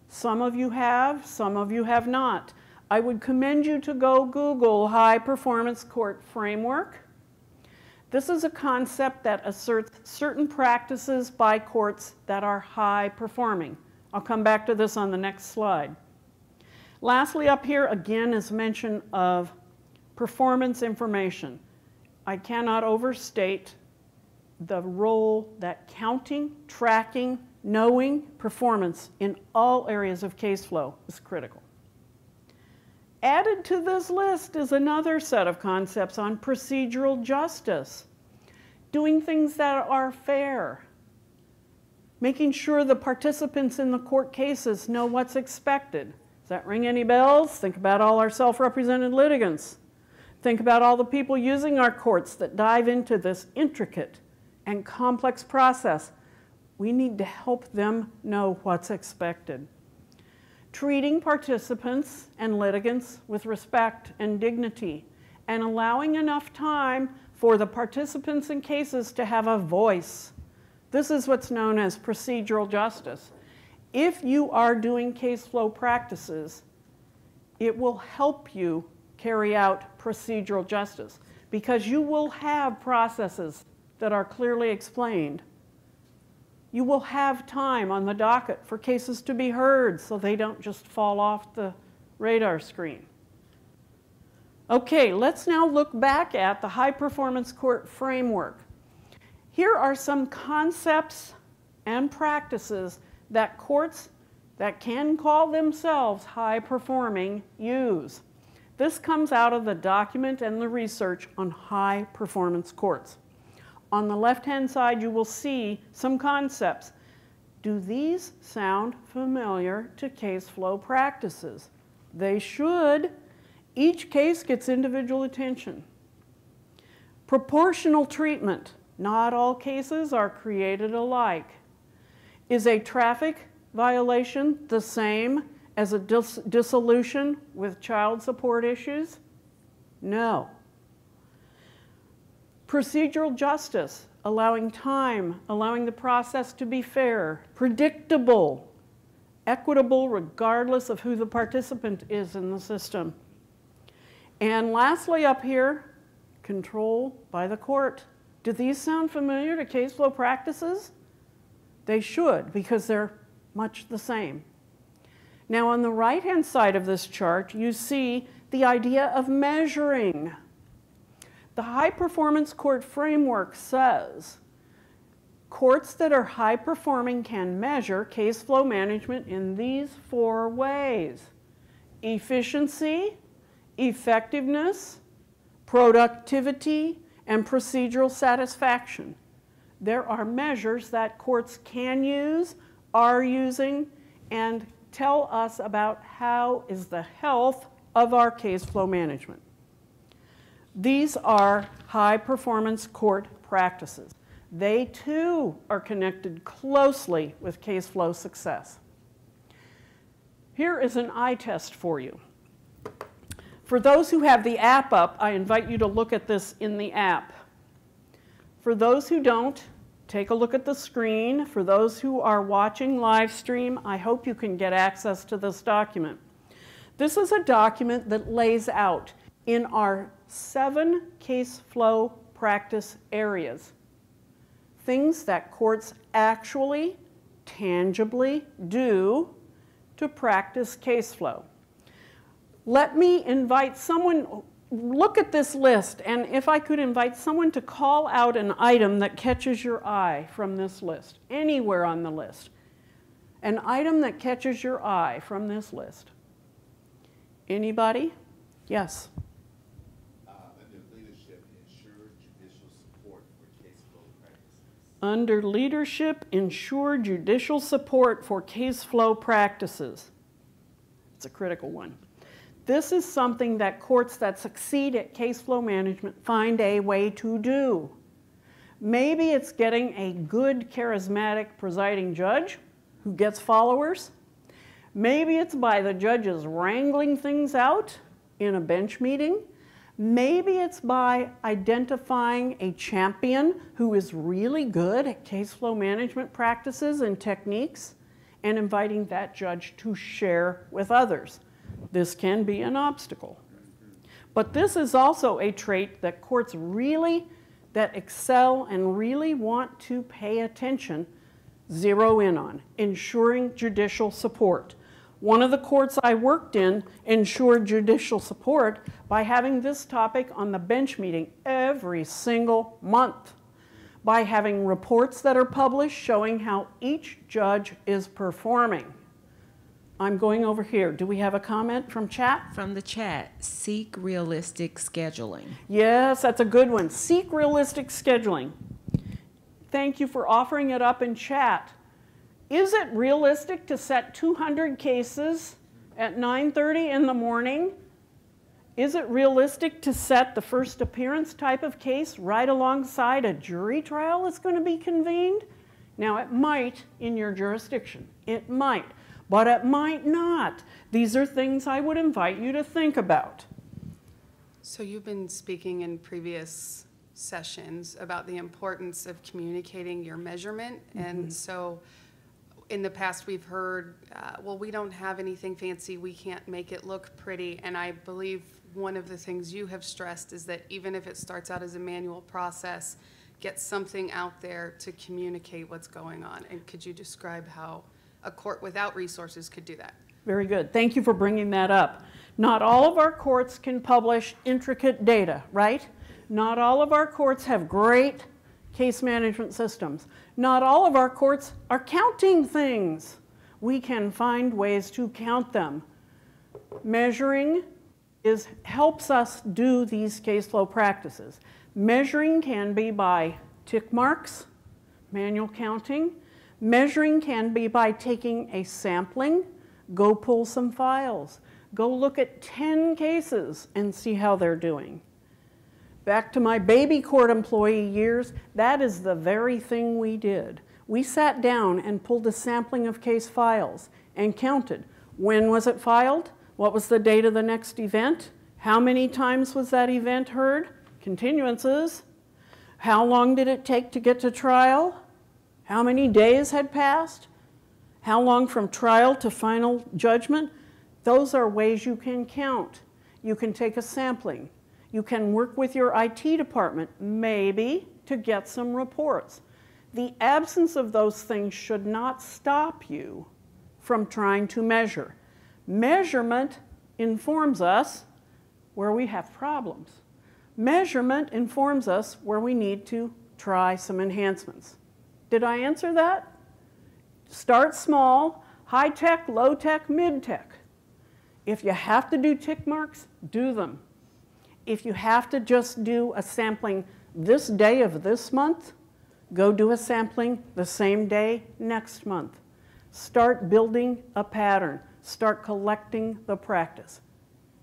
Some of you have, some of you have not. I would commend you to go Google high performance court framework. This is a concept that asserts certain practices by courts that are high performing. I'll come back to this on the next slide. Lastly, up here again is mention of performance information. I cannot overstate the role that counting, tracking, knowing performance in all areas of case flow is critical. Added to this list is another set of concepts on procedural justice, doing things that are fair, making sure the participants in the court cases know what's expected. That ring any bells? Think about all our self represented litigants. Think about all the people using our courts that dive into this intricate and complex process. We need to help them know what's expected treating participants and litigants with respect and dignity, and allowing enough time for the participants in cases to have a voice. This is what's known as procedural justice. If you are doing case flow practices, it will help you carry out procedural justice because you will have processes that are clearly explained you will have time on the docket for cases to be heard so they don't just fall off the radar screen. Okay, let's now look back at the high performance court framework. Here are some concepts and practices that courts that can call themselves high performing use. This comes out of the document and the research on high performance courts. On the left-hand side, you will see some concepts. Do these sound familiar to case flow practices? They should. Each case gets individual attention. Proportional treatment. Not all cases are created alike. Is a traffic violation the same as a dis dissolution with child support issues? No. Procedural justice, allowing time, allowing the process to be fair, predictable, equitable regardless of who the participant is in the system. And lastly up here, control by the court. Do these sound familiar to case flow practices? They should because they're much the same. Now on the right hand side of this chart, you see the idea of measuring. The high performance court framework says courts that are high performing can measure case flow management in these four ways efficiency, effectiveness, productivity, and procedural satisfaction. There are measures that courts can use, are using, and tell us about how is the health of our case flow management. These are high performance court practices. They too are connected closely with case flow success. Here is an eye test for you. For those who have the app up, I invite you to look at this in the app. For those who don't, take a look at the screen. For those who are watching live stream, I hope you can get access to this document. This is a document that lays out in our seven case flow practice areas. Things that courts actually, tangibly do to practice case flow. Let me invite someone, look at this list, and if I could invite someone to call out an item that catches your eye from this list, anywhere on the list. An item that catches your eye from this list. Anybody? Yes. under leadership ensure judicial support for case flow practices. It's a critical one. This is something that courts that succeed at case flow management find a way to do. Maybe it's getting a good, charismatic presiding judge who gets followers. Maybe it's by the judges wrangling things out in a bench meeting. Maybe it's by identifying a champion who is really good at case flow management practices and techniques and inviting that judge to share with others. This can be an obstacle. But this is also a trait that courts really that excel and really want to pay attention zero in on ensuring judicial support. One of the courts I worked in ensured judicial support by having this topic on the bench meeting every single month, by having reports that are published showing how each judge is performing. I'm going over here. Do we have a comment from chat? From the chat, seek realistic scheduling. Yes, that's a good one. Seek realistic scheduling. Thank you for offering it up in chat. Is it realistic to set 200 cases at 9:30 in the morning? Is it realistic to set the first appearance type of case right alongside a jury trial that's going to be convened? Now, it might in your jurisdiction. It might, but it might not. These are things I would invite you to think about. So you've been speaking in previous sessions about the importance of communicating your measurement. And so in the past, we've heard, uh, well, we don't have anything fancy, we can't make it look pretty. And I believe one of the things you have stressed is that even if it starts out as a manual process, get something out there to communicate what's going on. And could you describe how a court without resources could do that? Very good. Thank you for bringing that up. Not all of our courts can publish intricate data, right? Not all of our courts have great case management systems. Not all of our courts are counting things. We can find ways to count them. Measuring is helps us do these case flow practices. Measuring can be by tick marks, manual counting. Measuring can be by taking a sampling, go pull some files, go look at 10 cases and see how they're doing. Back to my baby court employee years, that is the very thing we did. We sat down and pulled a sampling of case files and counted. When was it filed? What was the date of the next event? How many times was that event heard? Continuances. How long did it take to get to trial? How many days had passed? How long from trial to final judgment? Those are ways you can count. You can take a sampling. You can work with your IT department, maybe, to get some reports. The absence of those things should not stop you from trying to measure. Measurement informs us where we have problems. Measurement informs us where we need to try some enhancements. Did I answer that? Start small, high tech, low tech, mid tech. If you have to do tick marks, do them. If you have to just do a sampling this day of this month, go do a sampling the same day next month. Start building a pattern. Start collecting the practice.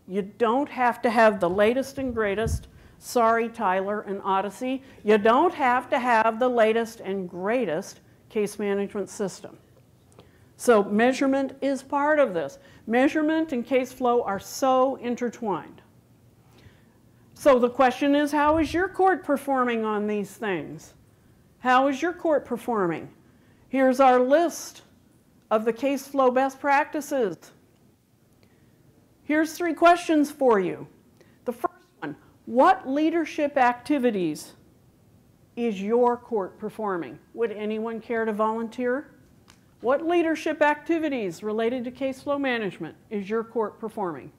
You don't have to have the latest and greatest. Sorry, Tyler and Odyssey. You don't have to have the latest and greatest case management system. So measurement is part of this. Measurement and case flow are so intertwined. So the question is, how is your court performing on these things? How is your court performing? Here's our list of the case flow best practices. Here's three questions for you. The first what leadership activities is your court performing? Would anyone care to volunteer? What leadership activities related to case flow management is your court performing?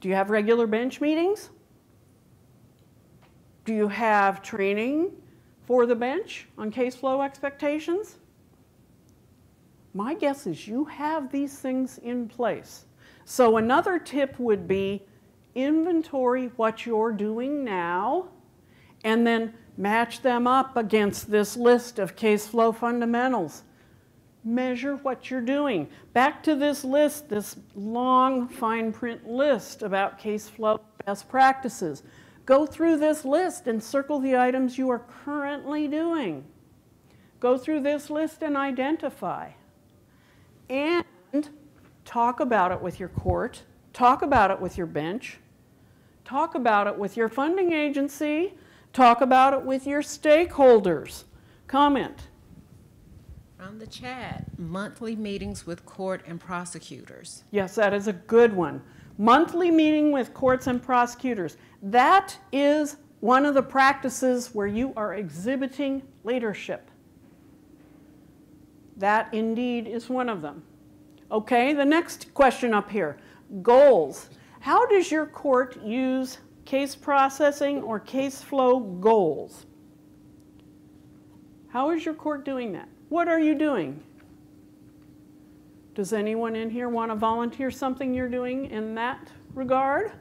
Do you have regular bench meetings? Do you have training for the bench on case flow expectations? My guess is you have these things in place. So, another tip would be inventory what you're doing now and then match them up against this list of case flow fundamentals. Measure what you're doing. Back to this list, this long fine print list about case flow best practices. Go through this list and circle the items you are currently doing. Go through this list and identify. And talk about it with your court, talk about it with your bench, talk about it with your funding agency, talk about it with your stakeholders. Comment. From the chat, monthly meetings with court and prosecutors. Yes, that is a good one. Monthly meeting with courts and prosecutors. That is one of the practices where you are exhibiting leadership. That indeed is one of them. Okay, the next question up here goals. How does your court use case processing or case flow goals? How is your court doing that? What are you doing? Does anyone in here want to volunteer something you're doing in that regard?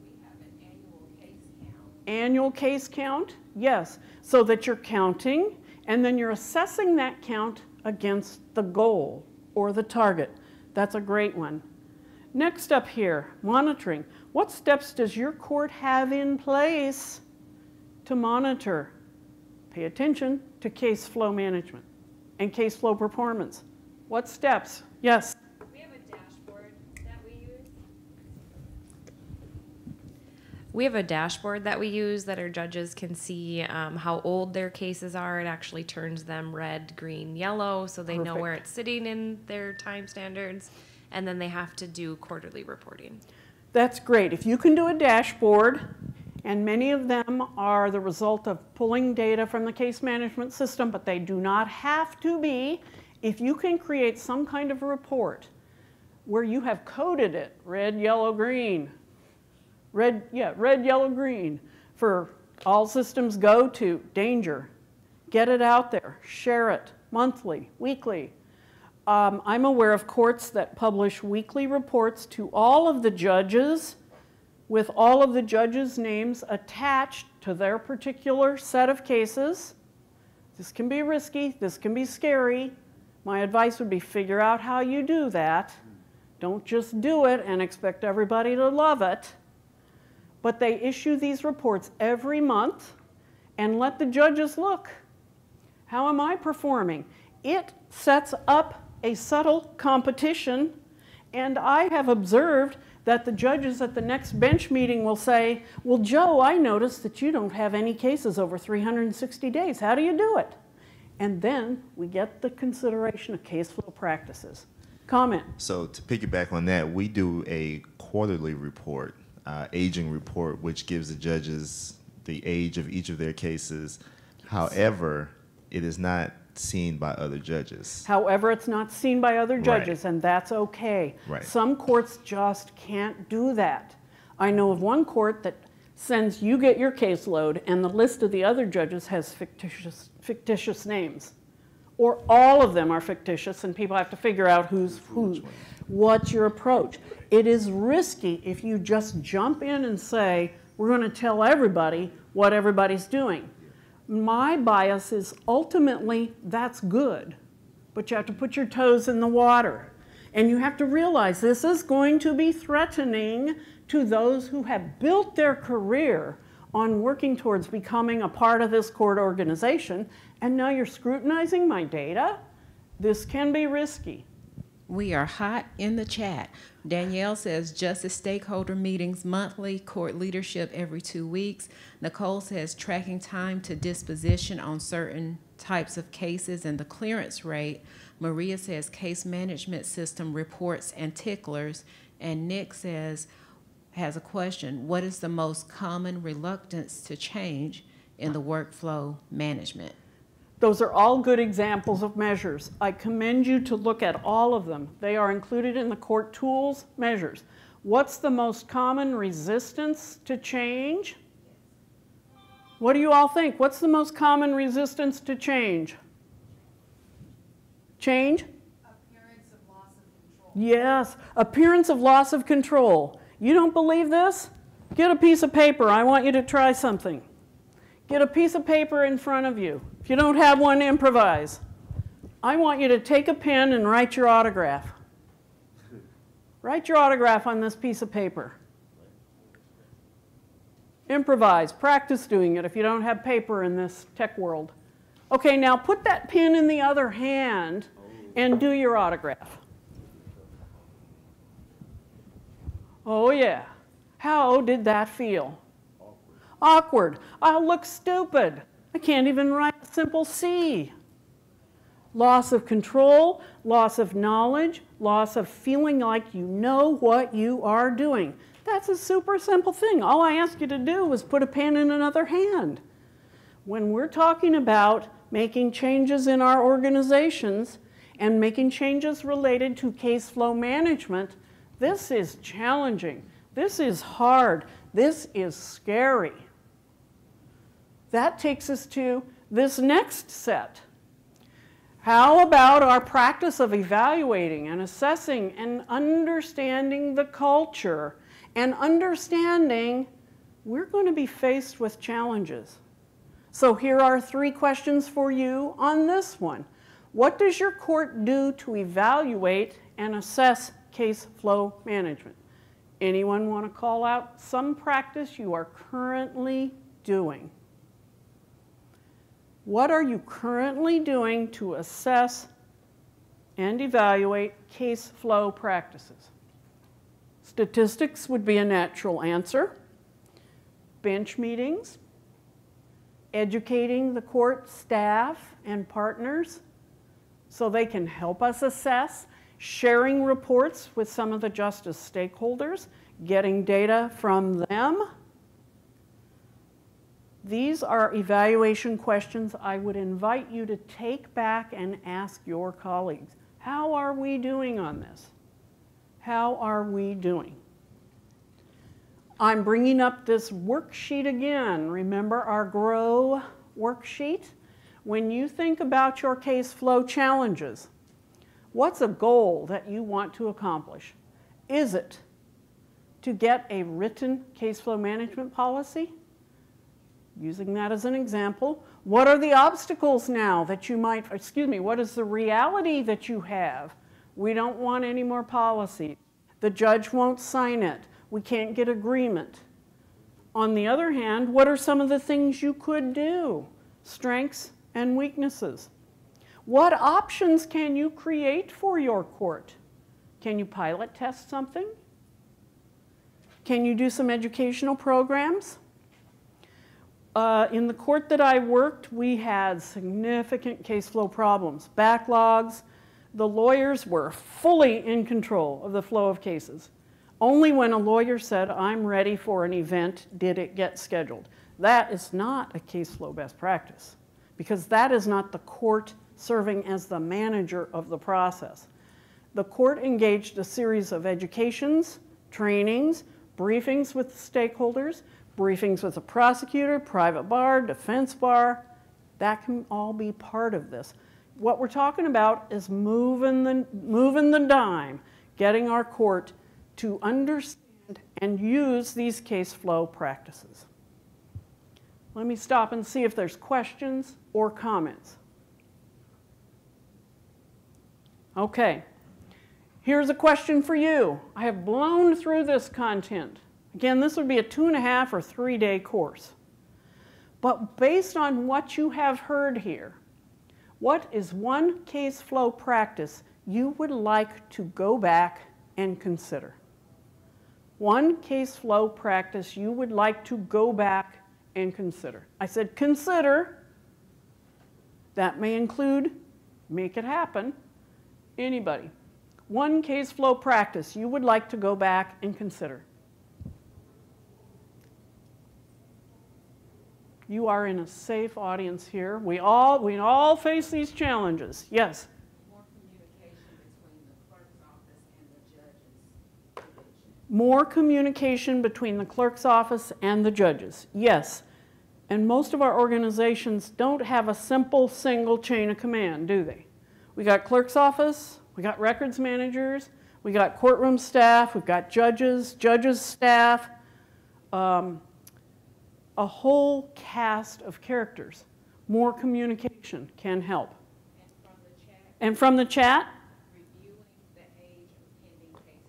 We have an annual case count. Annual case count? Yes. So that you're counting and then you're assessing that count against the goal or the target. That's a great one. Next up here, monitoring. What steps does your court have in place to monitor? Pay attention to case flow management and case flow performance. What steps? Yes. We have a dashboard that we use. We have a dashboard that we use that our judges can see um, how old their cases are. It actually turns them red, green, yellow, so they know where it's sitting in their time standards. And then they have to do quarterly reporting. That's great. If you can do a dashboard, and many of them are the result of pulling data from the case management system, but they do not have to be. If you can create some kind of report where you have coded it red, yellow, green, red, yeah, red, yellow, green for all systems go to danger, get it out there, share it monthly, weekly, um, I'm aware of courts that publish weekly reports to all of the judges with all of the judges' names attached to their particular set of cases. This can be risky, this can be scary. My advice would be figure out how you do that. Don't just do it and expect everybody to love it. But they issue these reports every month and let the judges look. How am I performing? It sets up a subtle competition, and I have observed that the judges at the next bench meeting will say, Well, Joe, I noticed that you don't have any cases over 360 days. How do you do it? And then we get the consideration of case flow practices. Comment. So to piggyback on that, we do a quarterly report, uh, aging report, which gives the judges the age of each of their cases. However, it is not seen by other judges. However, it's not seen by other Right. judges, and that's okay. Right. Some courts just can't do that. I know of one court that sends you get your caseload, and the list of the other judges has fictitious, fictitious names. Or all of them are fictitious, and people have to figure out who's who. What's your approach? It is risky if you just jump in and say, we're going to tell everybody what everybody's doing. My bias is ultimately that's good, but you have to put your toes in the water. And you have to realize this is going to be threatening to those who have built their career on working towards becoming a part of this court organization, and now you're scrutinizing my data. This can be risky. We are hot in the chat. Danielle says justice stakeholder meetings monthly, court leadership every two weeks. Nicole says tracking time to disposition on certain types of cases and the clearance rate. Maria says case management system reports and ticklers. And Nick says, has a question, what is the most common reluctance to change in the workflow management? Those are all good examples of measures. I commend you to look at all of them. They are included in the CourTools measures. What's the most common resistance to change? What do you all think? What's the most common resistance to change? Change? Appearance of loss of control. Yes, appearance of loss of control. You don't believe this? Get a piece of paper. I want you to try something. Get a piece of paper in front of you. If you don't have one, improvise. I want you to take a pen and write your autograph. Write your autograph on this piece of paper. Improvise. Practice doing it if you don't have paper in this tech world. Okay, now put that pen in the other hand and do your autograph. Oh, yeah. How did that feel? Awkward. I'll ah, look stupid. I can't even write a simple C. Loss of control, loss of knowledge, loss of feeling like you know what you are doing. That's a super simple thing. All I ask you to do was put a pen in another hand. When we're talking about making changes in our organizations and making changes related to case flow management, this is challenging. This is hard. This is scary. That takes us to this next set. How about our practice of evaluating and assessing and understanding the culture and understanding we're going to be faced with challenges? So here are three questions for you on this one. What does your court do to evaluate and assess case flow management? Anyone want to call out some practice you are currently doing? What are you currently doing to assess and evaluate case flow practices? Statistics would be a natural answer. Bench meetings, educating the court staff and partners so they can help us assess, sharing reports with some of the justice stakeholders, getting data from them these are evaluation questions I would invite you to take back and ask your colleagues. How are we doing on this? How are we doing? I'm bringing up this worksheet again. Remember our GROW worksheet? When you think about your case flow challenges, what's a goal that you want to accomplish? Is it to get a written case flow management policy? Using that as an example, what are the obstacles now that you might, excuse me, what is the reality that you have? We don't want any more policy. The judge won't sign it. We can't get agreement. On the other hand, what are some of the things you could do? Strengths and weaknesses. What options can you create for your court? Can you pilot test something? Can you do some educational programs? Uh, in the court that I worked, we had significant case flow problems, backlogs. The lawyers were fully in control of the flow of cases. Only when a lawyer said, I'm ready for an event, did it get scheduled. That is not a case flow best practice because that is not the court serving as the manager of the process. The court engaged a series of educations, trainings, briefings with stakeholders briefings with the prosecutor, private bar, defense bar. That can all be part of this. What we're talking about is moving the, moving the dime, getting our court to understand and use these case flow practices. Let me stop and see if there's questions or comments. Okay, here's a question for you. I have blown through this content. Again, this would be a two and a half or three day course. But based on what you have heard here, what is one case flow practice you would like to go back and consider? One case flow practice you would like to go back and consider. I said consider. That may include make it happen. Anybody. One case flow practice you would like to go back and consider. You are in a safe audience here. We all, we all face these challenges. Yes? More communication between the clerk's office and the judge's. More communication between the clerk's office and the judges. Yes. And most of our organizations don't have a simple single chain of command, do they? We got clerk's office, we got records managers, we got courtroom staff, we've got judges, judges staff. Um, a whole cast of characters. More communication can help. And from the chat, from the chat, reviewing the age of pending cases.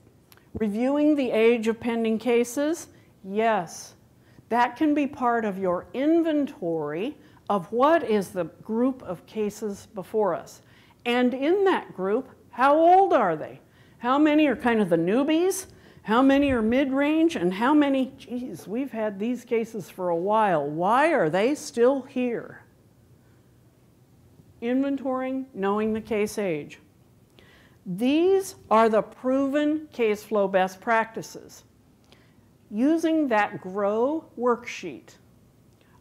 reviewing the age of pending cases, yes. That can be part of your inventory of what is the group of cases before us. And in that group, how old are they? How many are kind of the newbies? How many are mid-range and how many, geez, we've had these cases for a while. Why are they still here? Inventorying, knowing the case age. These are the proven case flow best practices. Using that GROW worksheet,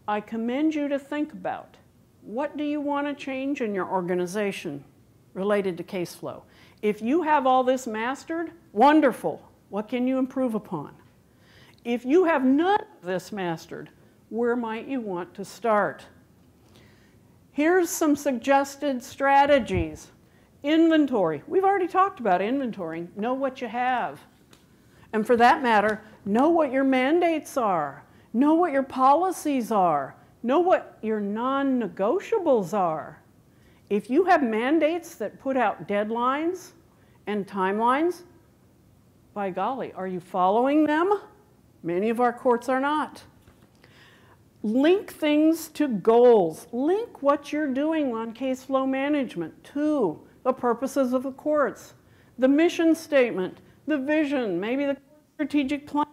I commend you to think about what do you want to change in your organization related to case flow? If you have all this mastered, wonderful. What can you improve upon? If you have none of this mastered, where might you want to start? Here's some suggested strategies. Inventory. We've already talked about inventory. Know what you have. And for that matter, know what your mandates are. Know what your policies are. Know what your non negotiables are. If you have mandates that put out deadlines and timelines, by golly, are you following them? Many of our courts are not. Link things to goals. Link what you're doing on case flow management to the purposes of the courts, the mission statement, the vision, maybe the strategic plan.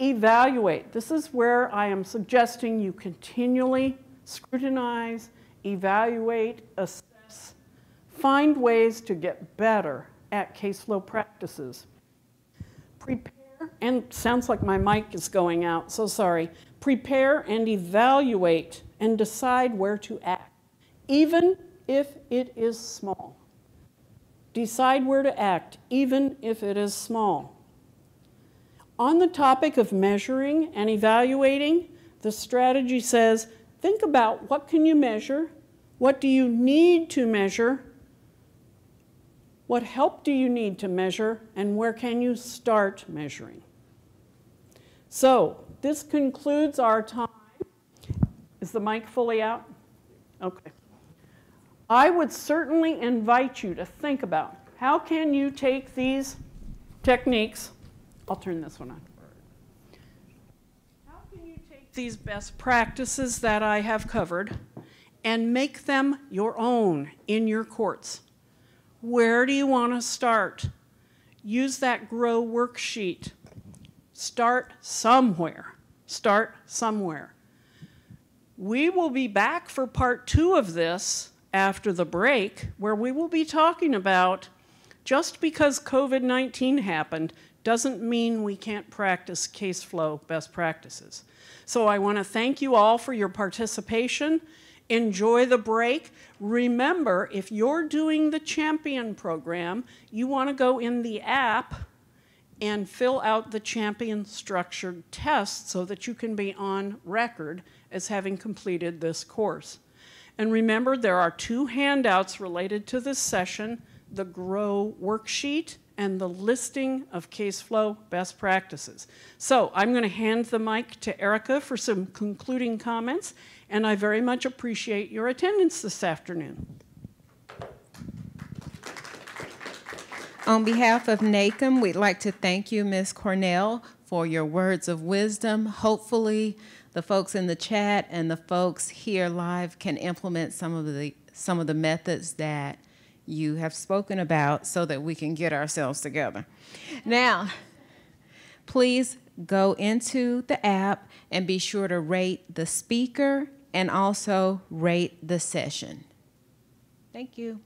Evaluate. This is where I am suggesting you continually scrutinize, evaluate, assess, find ways to get better at case flow practices. Prepare, and sounds like my mic is going out, so sorry. Prepare and evaluate and decide where to act, even if it is small. Decide where to act, even if it is small. On the topic of measuring and evaluating, the strategy says think about what can you measure, what do you need to measure, what help do you need to measure, and where can you start measuring? So, this concludes our time. Is the mic fully out? Okay. I would certainly invite you to think about how can you take these techniques, I'll turn this one on. How can you take these best practices that I have covered and make them your own in your courts? Where do you want to start? Use that GROW worksheet. Start somewhere. Start somewhere. We will be back for part two of this after the break, where we will be talking about just because COVID 19 happened doesn't mean we can't practice case flow best practices. So I want to thank you all for your participation. Enjoy the break. Remember, if you're doing the champion program, you want to go in the app and fill out the champion structured test so that you can be on record as having completed this course. And remember, there are two handouts related to this session the GROW worksheet and the listing of case flow best practices. So I'm going to hand the mic to Erica for some concluding comments, and I very much appreciate your attendance this afternoon. On behalf of NACM, we'd like to thank you, Ms. Cornell, for your words of wisdom. Hopefully, the folks in the chat and the folks here live can implement some of the some of the methods that you have spoken about so that we can get ourselves together. Now, please go into the app and be sure to rate the speaker and also rate the session. Thank you.